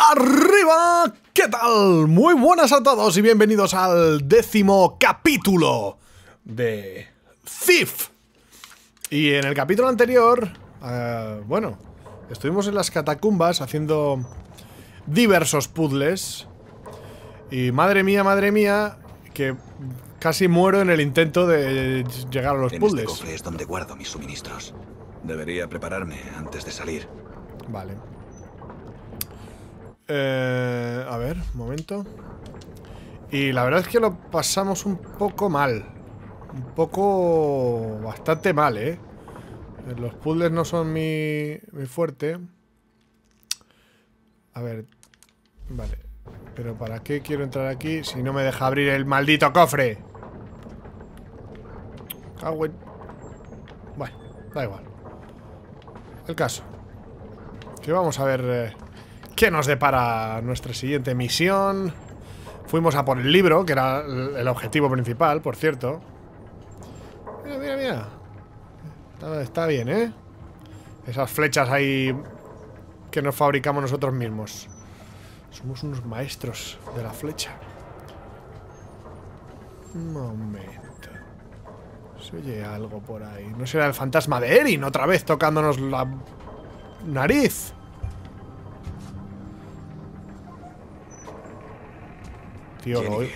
¡Arriba! ¿Qué tal? Muy buenas a todos y bienvenidos al décimo capítulo de Thief. Y en el capítulo anterior, eh, bueno, estuvimos en las catacumbas haciendo diversos puzzles. Y madre mía, madre mía, que casi muero en el intento de llegar a los En puzzles. este cofre es donde guardo mis suministros. Debería prepararme antes de salir. Vale. Eh, a ver, un momento. Y la verdad es que lo pasamos un poco mal. Un poco... Bastante mal, ¿eh? Los puzzles no son mi, mi fuerte. A ver. Vale. Pero ¿para qué quiero entrar aquí si no me deja abrir el maldito cofre? Bueno, da igual. El caso. Que vamos a ver eh, qué nos depara nuestra siguiente misión. Fuimos a por el libro, que era el objetivo principal, por cierto. Mira, mira, mira. Está, está bien, ¿eh? Esas flechas ahí que nos fabricamos nosotros mismos. Somos unos maestros de la flecha. Un momento. Se oye algo por ahí. ¿No será el fantasma de Erin otra vez tocándonos la nariz? Tío, lo oigo.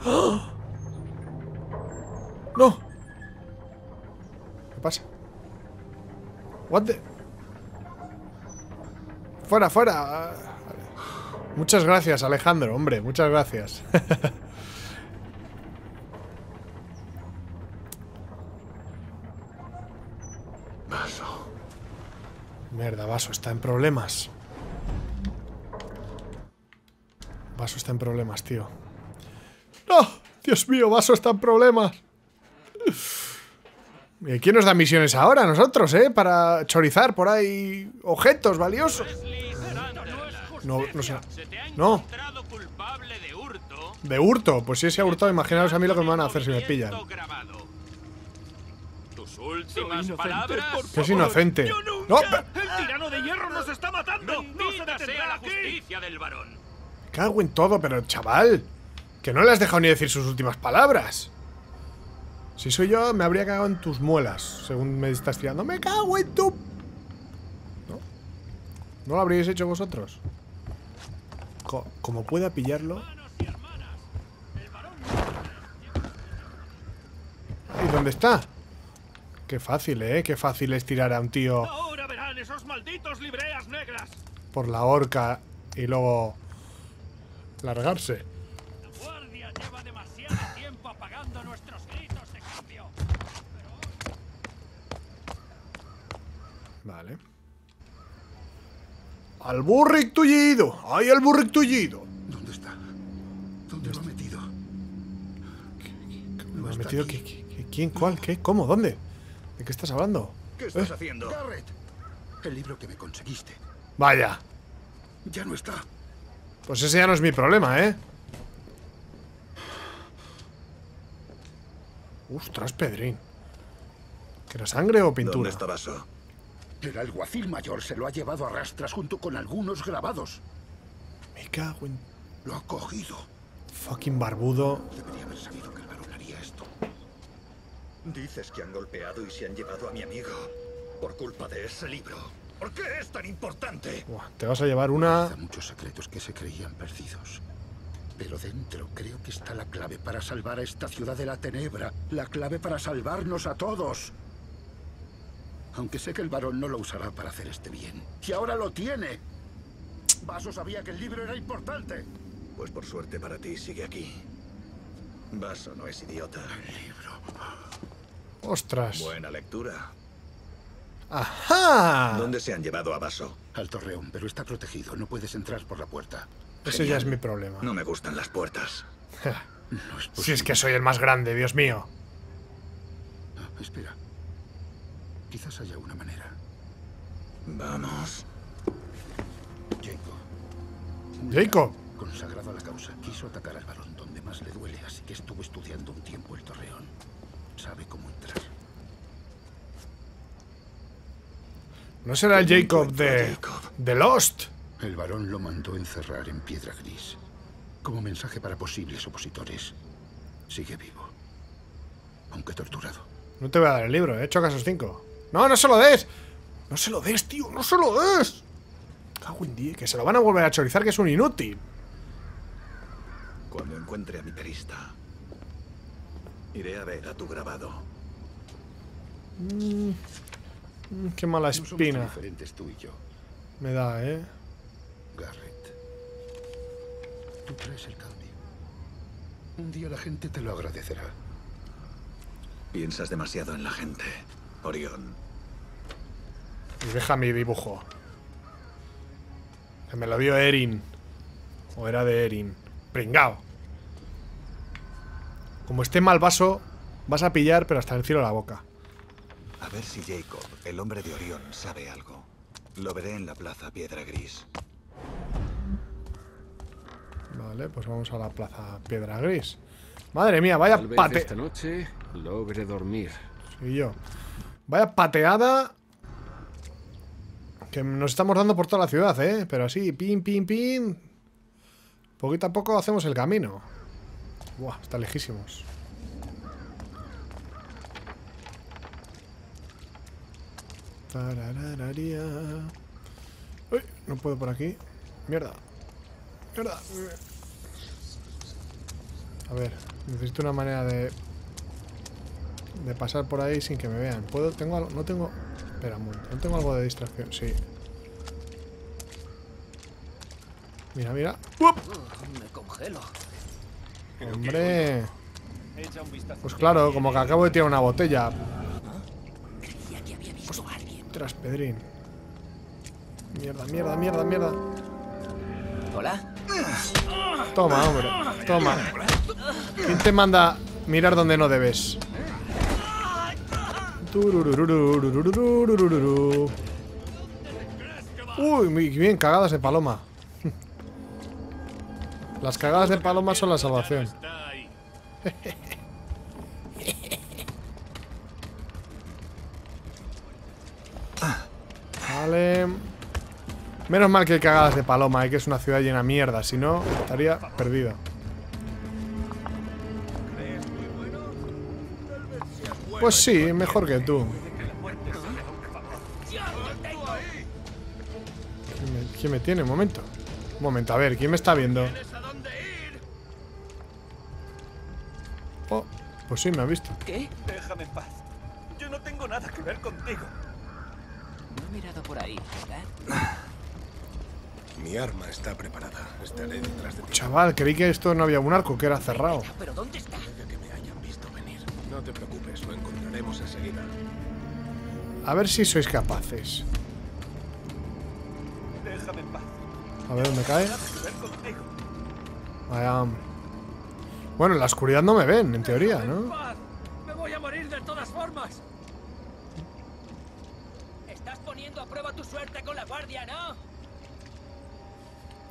Jennifer, ¡No! ¿Qué pasa? What the... Fuera, fuera. Muchas gracias, Alejandro, hombre, muchas gracias. Vaso. Mierda, Vaso está en problemas. Vaso está en problemas, tío. ¡No! Dios mío, Vaso está en problemas. ¿Y quién nos da misiones ahora? Nosotros, ¿eh? Para chorizar por ahí objetos valiosos. No, no sé. No. de hurto. Pues si se ha hurtado, imaginaos a mí lo que me van a hacer si me pillan. Grabado. Tus últimas palabras. Que es inocente. No, pe- ¡El tirano de hierro nos está matando! ¡No se detendrá la justicia del varón! Cago en todo, pero chaval. Que no le has dejado ni decir sus últimas palabras. Si soy yo, me habría cagado en tus muelas, según me estás tirando. ¡Me cago en tu... ¿No? ¿No lo habríais hecho vosotros? Co- como pueda pillarlo... ¿Y dónde está? Qué fácil, ¿eh? Qué fácil es tirar a un tío Ahora verán esos malditos libreas negras. por la horca y luego... largarse. La guardia lleva demasiado tiempo apagando nuestros gritos de cambio. Vale. Al burric tullido. ¡Ay, al burric tullido! ¿Dónde está? ¿Dónde lo ha metido? ¿Me has metido qué, qué- qué- quién? ¿Cuál? ¿Qué? ¿Cómo? ¿Dónde? ¿De qué estás hablando? ¿Qué estás Eh, haciendo? Garrett, el libro que me conseguiste. Vaya. Ya no está. Pues ese ya no es mi problema, ¿eh? Ostras, Pedrín. ¿Que era sangre o ¿Dónde pintura? está Vaso? El alguacil mayor se lo ha llevado a rastras junto con algunos grabados. Me cago en... Lo ha cogido. Fucking barbudo. Debería haber sabido que el varón haría esto. Dices que han golpeado y se han llevado a mi amigo. Por culpa de ese libro. ¿Por qué es tan importante? Buah, te vas a llevar una... Hay muchos secretos que se creían perdidos. Pero dentro creo que está la clave para salvar a esta ciudad de la tenebra. La clave para salvarnos a todos. Aunque sé que el varón no lo usará para hacer este bien. Y ahora lo tiene. Vaso sabía que el libro era importante. Pues por suerte para ti sigue aquí. Vaso no es idiota. Ostras. Buena lectura. ¡Ajá! ¿Dónde se han llevado a Vaso? Al torreón, pero está protegido. No puedes entrar por la puerta. Ese ya es mi problema. No me gustan las puertas. No es Si es que soy el más grande, Dios mío. Ah, espera. Quizás haya una manera. Vamos. Jacob. Jacob. Consagrado a la causa, quiso atacar al varón donde más le duele, así que estuvo estudiando un tiempo el torreón. Sabe cómo entrar. ¿No será el Jacob de... Jacob. de Lost? El varón lo mandó encerrar en piedra gris. Como mensaje para posibles opositores. Sigue vivo. Aunque torturado. No te voy a dar el libro, ¿eh? Choca esos cinco. No, no se lo des. No se lo des, tío. No se lo des. Cago en Que se lo van a volver a chorizar, que es un inútil. Cuando encuentre a mi perista, iré a ver a tu grabado. Mm, qué mala No espina. diferentes tú y yo, Me da, ¿eh? Garrett. Tú traes el cambio. Un día la gente te lo agradecerá. Piensas demasiado en la gente, Orión. Y deja mi dibujo. Que me lo dio Erin. O era de Erin. Pringao. Como esté mal vaso, vas a pillar, pero hasta el cielo la boca. A ver si Jacob, el hombre de Orión, sabe algo. Lo veré en la plaza Piedra Gris. Vale, pues vamos a la plaza Piedra Gris. Madre mía, vaya pate... esta noche logre dormir. Soy yo. Vaya pateada. Que nos estamos dando por toda la ciudad, ¿eh? Pero así, pin, pin, pin. Poquito a poco hacemos el camino. Buah, está lejísimos. Uy, no puedo por aquí. Mierda. Mierda. A ver, necesito una manera de de pasar por ahí sin que me vean. ¿Puedo? ¿Tengo algo? No tengo... Espera un momento. ¿No tengo algo de distracción? Sí. Mira, mira. ¡Uop! Me congelo. ¡Hombre! Pues claro, como que acabo de tirar una botella. Ostras, Pedrín. Mierda, mierda, mierda, mierda. Hola. Toma, hombre. Toma. ¿Quién te manda mirar donde no debes? Uy, muy bien, cagadas de paloma. Las cagadas de paloma son la salvación. Vale. Menos mal que hay cagadas de paloma, eh, que es una ciudad llena de mierda. Si no, estaría perdido. Pues sí, mejor que tú. ¿Quién me, quién me tiene? Un momento. Un momento, a ver, ¿quién me está viendo? Oh, pues sí, me ha visto. ¿Qué? Déjame en paz. Yo no tengo nada que ver contigo. Mi arma está preparada. Estaré detrás de ti. Chaval, creí que esto no había un arco, que era cerrado. ¿Pero dónde está? Puede que me hayan visto venir. No te preocupes, lo encontraremos enseguida. A ver si sois capaces. Déjame en paz. A ver dónde cae. Bueno, en la oscuridad no me ven, en teoría, ¿no? Prueba tu suerte con la guardia, ¿no?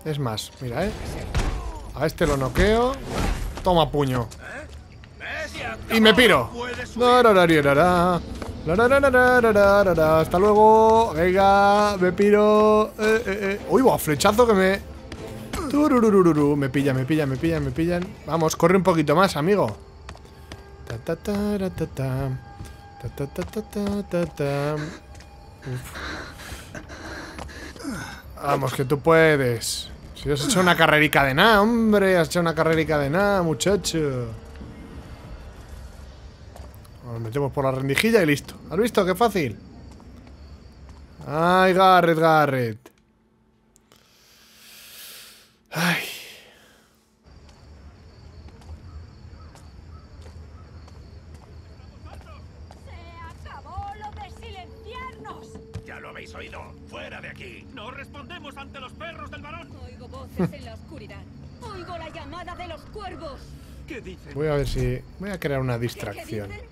Es más, mira, ¿eh? A este lo noqueo. Toma puño. Y me piro. Hasta luego. Venga, me piro. Eh, eh, eh. Uy, va, flechazo que me. Me pillan, me pillan, me pillan, me pillan. Vamos, corre un poquito más, amigo. Ta Vamos, que tú puedes. Si has hecho una carrerica de nada, hombre. Has hecho una carrerica de nada, muchacho. Nos metemos por la rendijilla y listo. ¿Has visto? ¡Qué fácil! ¡Ay, Garrett, Garrett! Voy a crear una ¿Qué distracción. dicen?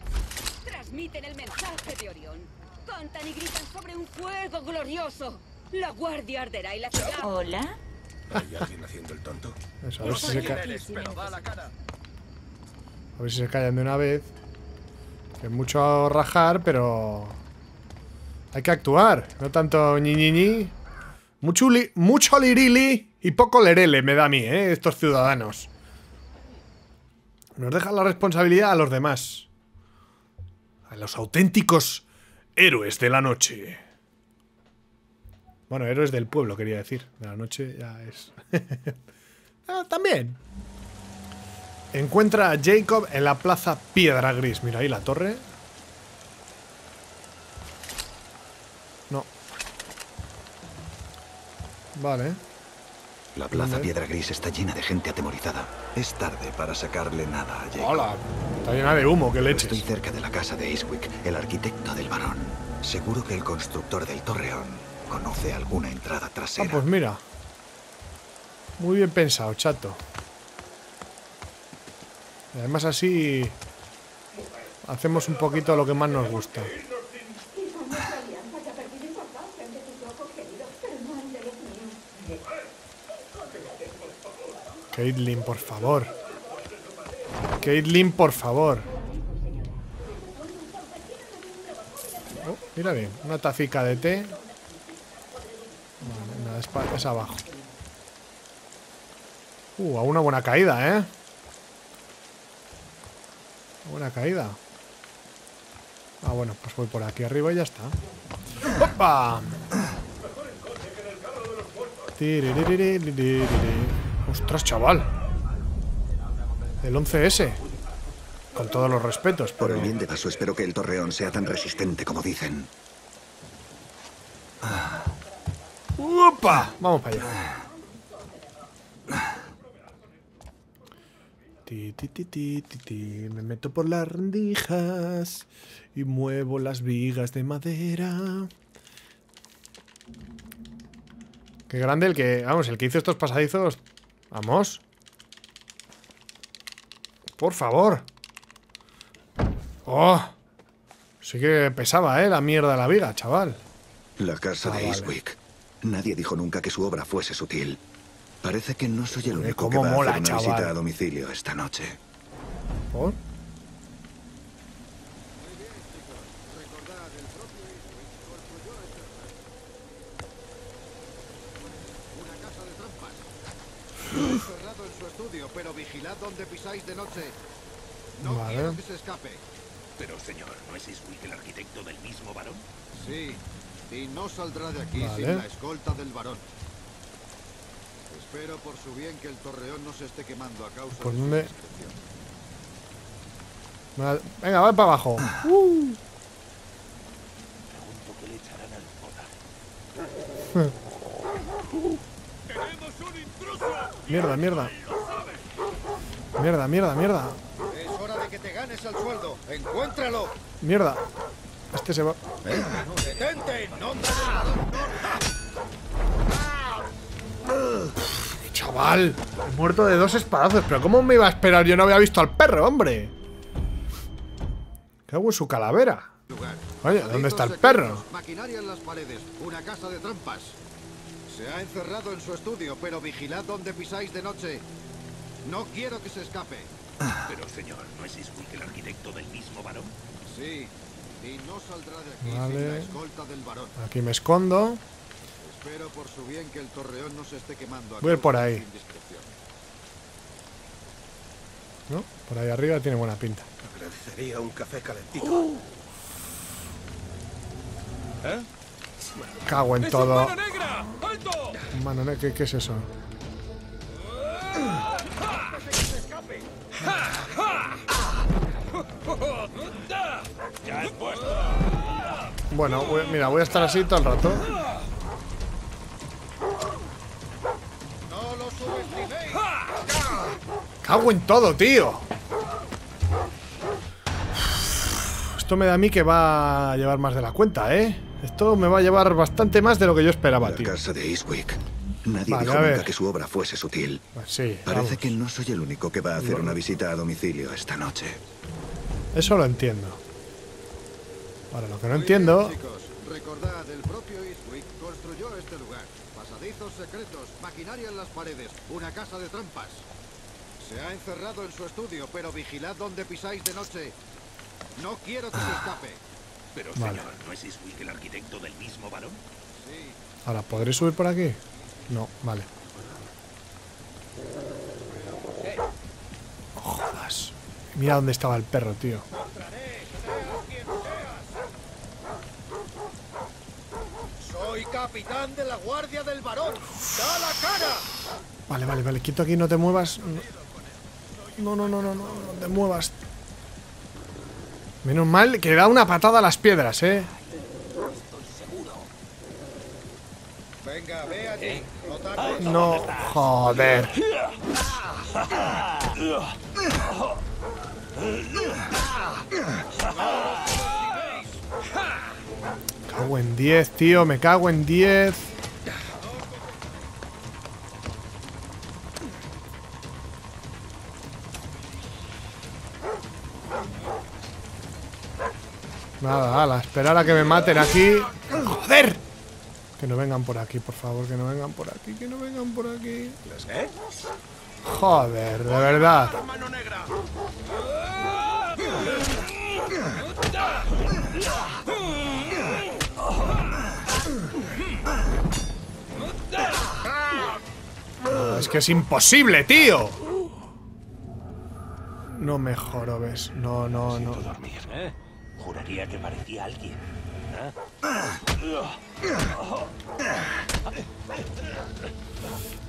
Transmiten el mensaje de Orión. Cantan y gritan sobre un fuego glorioso. La guardia arderá y la ciudad... Hola. ¿Hay alguien haciendo el tonto? Eso, a ver si se ca- Eres, pero da la cara. A ver si se callan de una vez. Que es mucho rajar, pero... Hay que actuar. No tanto ñi ñi ñi. Mucho, li- mucho lirili y poco lerele me da a mí, ¿eh? Estos ciudadanos. Nos dejan la responsabilidad a los demás. A los auténticos héroes de la noche. Bueno, héroes del pueblo, quería decir. De la noche ya es. Ah, también. Encuentra a Jacob en la plaza Piedra Gris. Mira ahí la torre. No. Vale. La plaza. Piedra Gris está llena de gente atemorizada. Es tarde para sacarle nada a Jacob. Hola. Está llena de humo, qué Estoy leches. cerca de la casa de Eastwick, el arquitecto del varón. Seguro que el constructor del torreón conoce alguna entrada Ah, trasera. pues mira. Muy bien pensado, chato. Además así hacemos un poquito lo que más nos gusta. Caitlyn, por favor. Caitlyn, por favor. Oh, mira bien, una tacica de té. Vale, nada, es, es abajo. Uh, a una buena caída, ¿eh? Buena caída. Ah, bueno, pues voy por aquí arriba y ya está. ¡Opa! Ostras, chaval. El 11S. Con todos los respetos. Pero... Por el bien de Vaso, espero que el torreón sea tan resistente como dicen. Ah. ¡Opa! Vamos para allá. Ti, ti, ti, Me meto por las rendijas y muevo las vigas de madera. Qué grande el que, vamos, el que hizo estos pasadizos Vamos. Por favor. Oh. Sí que pesaba, ¿eh? La mierda de la viga, chaval. La casa Ah, de vale. Eastwick. Nadie dijo nunca que su obra fuese sutil. Parece que no soy el único que va a hacer una chaval. visita a domicilio esta noche. ¿Por? Cerrado en su estudio, pero vigilad de noche. No Vale. quiero que se escape. Pero señor, ¿no es Eastwick el arquitecto del mismo varón? Sí, y no saldrá de aquí Vale. sin la escolta del varón. Espero por su bien que el torreón no se esté quemando a causa ¿Por de su dónde? Venga, va para abajo. Uh. Pregunto qué le echarán al poda. ¡Tenemos un intruso! Mierda, mierda. Mierda, mierda, mierda. Es hora de que te ganes el sueldo. ¡Encuéntralo! Mierda. Este se va. ¡Detente! ¡No Chaval. He muerto de dos espadazos. Pero ¿cómo me iba a esperar? Yo no había visto al perro, hombre. ¿Qué hago en su calavera? Oye, ¿dónde está el perro? Maquinaria en las paredes. Una casa de trampas. Se ha encerrado en su estudio, pero vigilad donde pisáis de noche. No quiero que se escape. Pero señor, ¿no es Eastwick el arquitecto del mismo varón? Sí, y no saldrá de aquí sin Vale. la escolta del varón. Aquí me escondo. Espero por su bien que el torreón no se esté quemando. Voy a ir causa por ahí. ¿No? Por ahí arriba tiene buena pinta. Agradecería un café calentito. ¿Eh? Cago en todo. negra! ¡Alto! Mano, ne- ¿qué, qué es eso? Bueno, voy- mira, voy a estar así todo el rato. ¡No lo subestiméis! Cago en todo, tío. Esto me da a mí que va a llevar más de la cuenta, ¿eh? Esto me va a llevar bastante más de lo que yo esperaba, La tío. casa de Eastwick. Nadie Vale, dijo nunca que su obra fuese sutil. Pues sí, Parece vamos. que no soy el único que va a hacer una visita a domicilio esta noche. Eso lo entiendo. Ahora, lo que no entiendo... bien, chicos. Recordad, el propio Eastwick construyó este lugar. Pasadizos secretos, maquinaria en las paredes, una casa de trampas. Se ha encerrado en su estudio, pero vigilad donde pisáis de noche. No quiero que se escape. Pero Vale. señor, ¿no es Eastwick el arquitecto del mismo varón? Sí, Ahora, ¿podré subir por aquí? No, vale. Jodas. Mira dónde estaba el perro, tío. Soy capitán de la Guardia del Varón. ¡Da la cara! Vale, vale, vale. Quieto aquí, no te muevas. No, no, no, no, no, no te muevas. Menos mal que da una patada a las piedras, eh. Venga, ve allí. No joder. Cago en 10, tío, me cago en 10. Nada, ala, esperar a que me maten aquí. ¡Joder! Que no vengan por aquí, por favor, que no vengan por aquí, que no vengan por aquí. Joder, de verdad. No, es que es imposible, tío. No me jorobes. No, no, no. ¿Eh? Juraría que parecía alguien.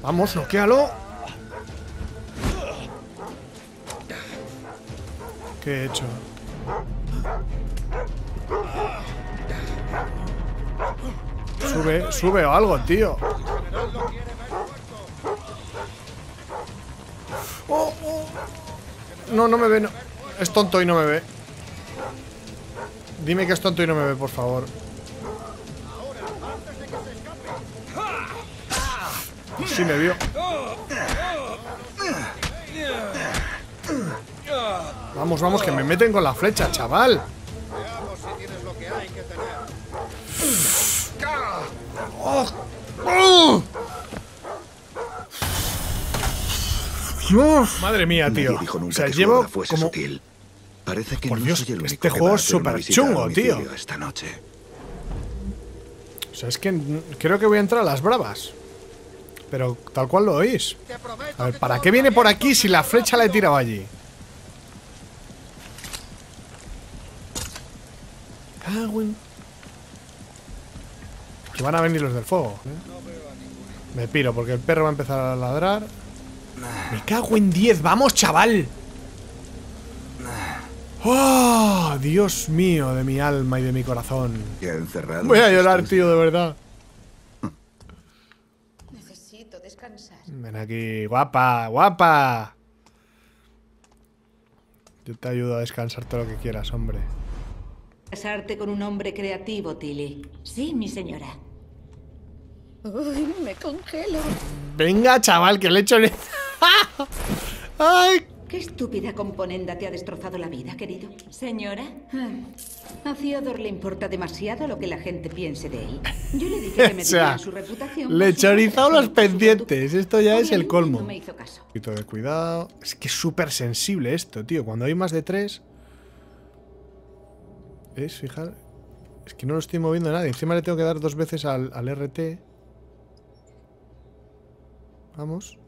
Vamos, noquéalo. ¿Qué he hecho? Sube, sube o algo, tío. Oh, oh. No, no me ve. no. Es tonto y no me ve. Dime que es tonto y no me ve, por favor. Sí me vio. Vamos, vamos, que me meten con la flecha, chaval. Dios. Madre mía, tío. Nadie dijo nunca O sea, que llevo fuese como... sutil. Parece que Por no Dios, soy el único este juego es súper chungo, tío. Esta noche. O sea, es que creo que voy a entrar a las bravas. Pero tal cual lo oís. A ver, ¿para qué viene por aquí si la flecha la he tirado allí? Cago en- Que van a venir los del fuego. ¿eh? Me piro porque el perro va a empezar a ladrar. Me cago en 10, vamos, chaval. ¡Oh! Dios mío, de mi alma y de mi corazón. Encerrado. Voy a llorar, tío, de verdad. Necesito descansar. Ven aquí, guapa, guapa. Yo te ayudo a descansar todo lo que quieras, hombre. Casarte con un hombre creativo, Tilly. Sí, mi señora. Uy, me congelo. Venga, chaval, que le echo... en- ¡Ay! ¿Qué estúpida componenda te ha destrozado la vida, querido? Señora. Ah, A Theodore le importa demasiado lo que la gente piense de él. Yo le dije que me O sea, diera su reputación. Le chorizado los pendientes. Esto ya es el colmo. No me hizo caso. Un poquito de cuidado. Es que es súper sensible esto, tío. Cuando hay más de tres... ¿Ves? Fijar... Es que no lo estoy moviendo nada. Encima le tengo que dar dos veces al, al RT. Vamos.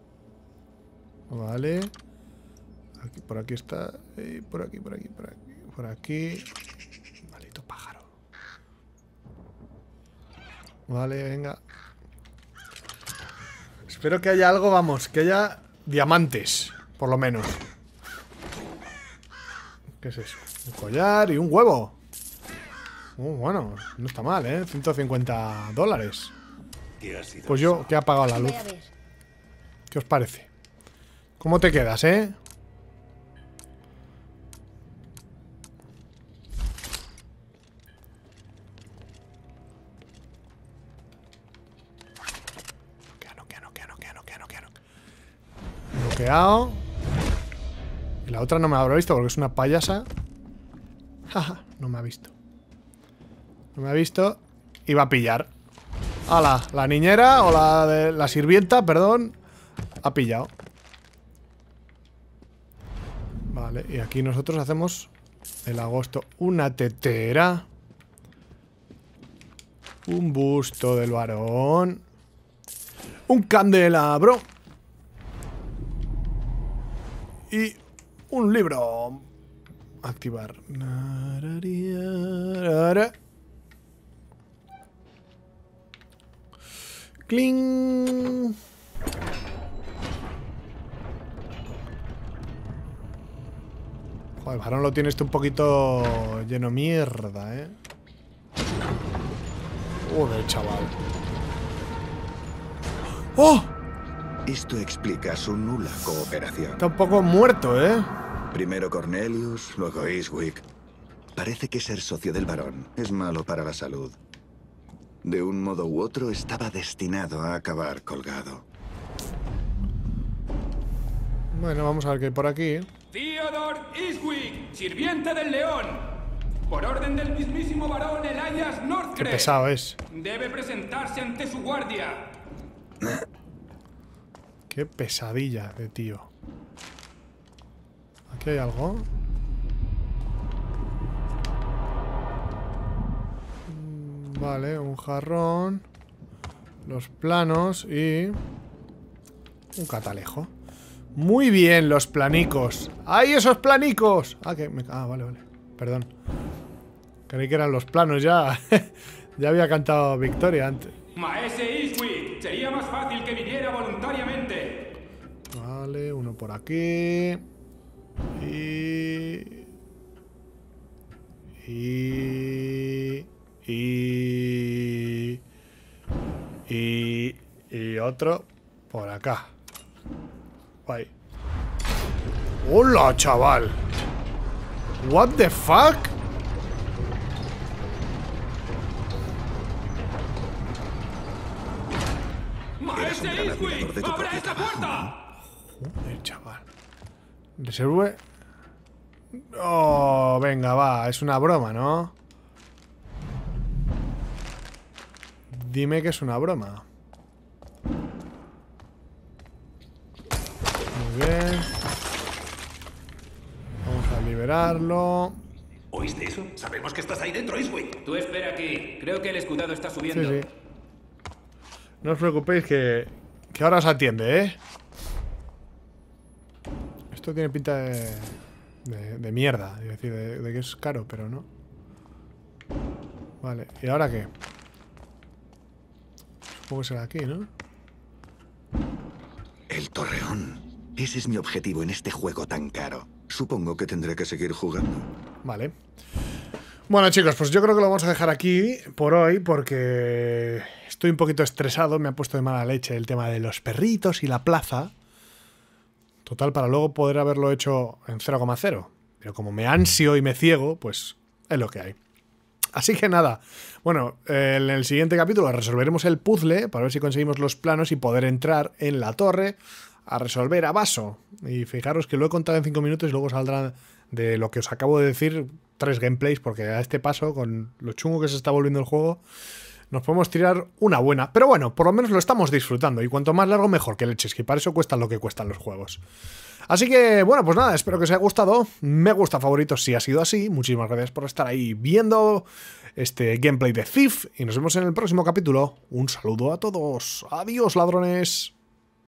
Vale. Aquí, por aquí está. eh, por aquí, por aquí, por aquí. Por aquí. Maldito pájaro. Vale, venga. Espero que haya algo, vamos, que haya diamantes, por lo menos. ¿Qué es eso? Un collar y un huevo. Uh, bueno, no está mal, ¿eh? 150 dólares. ¿Qué ha Pues yo, que he apagado la luz. ¿Qué os parece? ¿Cómo te quedas, eh? Y la otra no me habrá visto porque es una payasa. Jaja, no me ha visto. No me ha visto. Va a pillar. ¡Hala! La niñera o la la sirvienta, perdón. Ha pillado. Vale, y aquí nosotros hacemos el agosto una tetera. Un busto del varón. Un candelabro. Y un libro. Activar. Cling. Joder, varón lo tiene este un poquito lleno mierda, ¿eh? Joder, chaval. ¡Oh! Esto explica su nula cooperación. Está un poco muerto, ¿eh? Primero Cornelius, luego Eastwick. Parece que ser socio del varón es malo para la salud. De un modo u otro estaba destinado a acabar colgado. Bueno, vamos a ver qué hay por aquí. Theodore Eastwick, sirviente del león. Por orden del mismísimo varón Elias Qué Northcliffe. pesado es. Debe presentarse ante su guardia. Qué pesadilla de tío. Aquí hay algo. Mm, Vale, un jarrón. Los planos y... Un catalejo. Muy bien, los planicos. ¡Ay, esos planicos! Ah, que me- ah, vale, vale. Perdón. Creí que eran los planos ya. ya había cantado victoria antes. Maese Eastwick, sería más fácil que viniera voluntariamente. Vale, uno por aquí. Y... Y... Y... Y... Y otro por acá. Guay. ¡Hola, chaval! ¿What the fuck? Eastwick, abra esta puerta. Joder, chaval. Reserve. Oh, venga, va. Es una broma, ¿no? Dime que es una broma. Muy bien. Vamos a liberarlo. ¿Oíste eso? Sabemos que estás ahí dentro, Eastwick. Tú espera aquí. Creo que el escudado está subiendo. Sí, sí. No os preocupéis que, que ahora os atiende, ¿eh? Esto tiene pinta de, de, de mierda, es decir, de, de que es caro, pero no. Vale, ¿y ahora qué? Supongo que será aquí, ¿no? El torreón. Ese es mi objetivo en este juego tan caro. Supongo que tendré que seguir jugando. Vale. Bueno, chicos, pues yo creo que lo vamos a dejar aquí por hoy porque estoy un poquito estresado. Me ha puesto de mala leche el tema de los perritos y la plaza. Total, para luego poder haberlo hecho en 0,0. Pero como me ansio y me ciego, pues es lo que hay. Así que nada, bueno, eh, en el siguiente capítulo resolveremos el puzzle para ver si conseguimos los planos y poder entrar en la torre a resolver a vaso. Y fijaros que lo he contado en 5 minutos y luego saldrá de lo que os acabo de decir tres gameplays, porque a este paso, con lo chungo que se está volviendo el juego, nos podemos tirar una buena. Pero bueno, por lo menos lo estamos disfrutando. Y cuanto más largo, mejor que leches, que para eso cuestan lo que cuestan los juegos. Así que, bueno, pues nada, espero que os haya gustado. Me gusta favoritos si ha sido así. Muchísimas gracias por estar ahí viendo este gameplay de Thief. Y nos vemos en el próximo capítulo. Un saludo a todos. Adiós, ladrones.